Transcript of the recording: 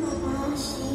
Mama, she